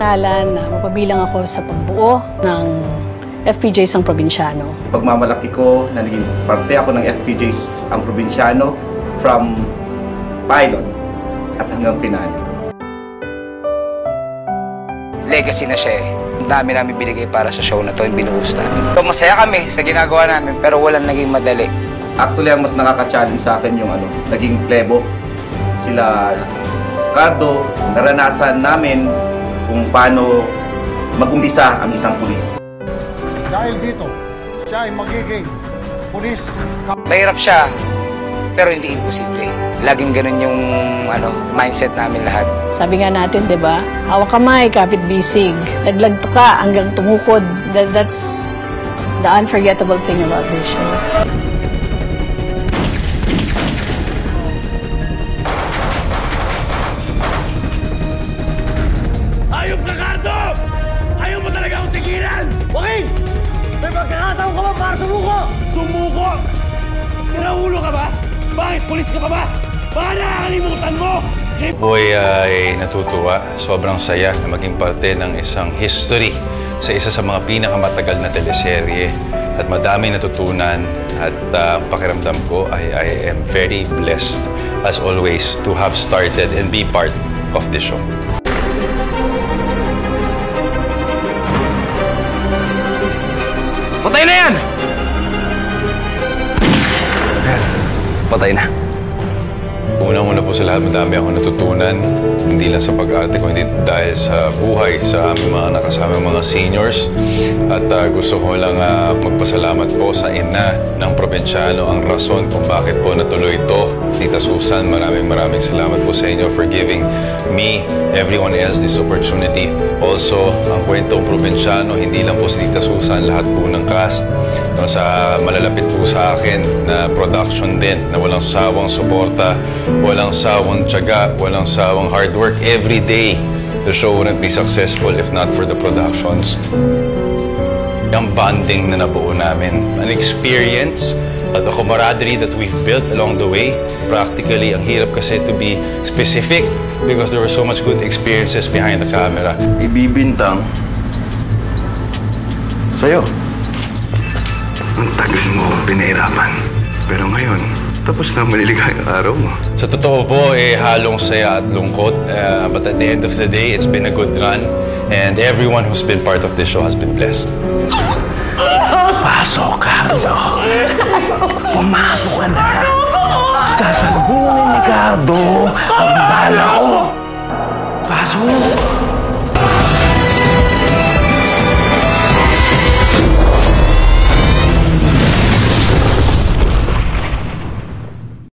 karangalan na mapabilang ako sa pagbuo ng FPJs ng probinsyano. Pagmamalaki ko na naging parte ako ng FPJs ang probinsyano from pilot at hanggang finale. legacy na siya eh. Ang dami namin binigay para sa show na to, yung binuhos namin. So, masaya kami sa ginagawa namin, pero walang naging madali. Actually, ang mas nakaka-challenge sa akin yung ano, naging plebo. Sila Cardo, naranasan namin kung paano mag-umpisa ang isang pulis. Dahil dito, siya ay magiging pulis Mahirap siya, pero hindi imposible. Laging ganun yung ano, mindset namin lahat. Sabi nga natin, di ba? Hawak kamay, kapit bisig. Laglag ka hanggang tumukod. That, that's the unforgettable thing about this show. Ayop ka, Cardo! Ayaw mo talaga akong tigilan! Okay! May pagkakataon ka ba para sumuko? Sumuko? Tiraulo ka ba? Bakit? Pulis ka pa ba? Baka nakakalimutan mo! Boy ay natutuwa, sobrang saya na maging parte ng isang history sa isa sa mga pinakamatagal na teleserye at madami natutunan at uh, pakiramdam ko ay I am very blessed as always to have started and be part of the show. Patay na yan! Patay na. Unang-una po sa lahat, madami ako natutunan. Hindi lang sa pag-arte, kundi dahil sa buhay sa aming mga nakasamang mga seniors. At ah, gusto ko lang ah, magpasalamat po sa ina ng probinsyano ang rason kung bakit po natuloy ito. Tita Susan, maraming maraming salamat po sa inyo for giving me, everyone else, this opportunity. Also, ang kwentong probinsyano, hindi lang po si Tita Susan, lahat po ng cast. No, sa malalapit po sa akin na production din na walang sawang suporta, walang sawang tiyaga, walang sawang hard work every day. The show wouldn't be successful if not for the productions. Ang bonding na nabuo namin, an experience, the camaraderie that we've built along the way. Practically, ang hirap kasi to be specific because there were so much good experiences behind the camera. ibibintang sa'yo. Ang tagal mo pinahirapan. Pero ngayon, tapos na ang maliligayang araw mo. Sa totoo po, eh, halong saya at lungkot. Uh, but at the end of the day, it's been a good run. And everyone who's been part of this show has been blessed. Pasok, Cardo! Sasalubungin ni Cardo ang bala ko! Pasok!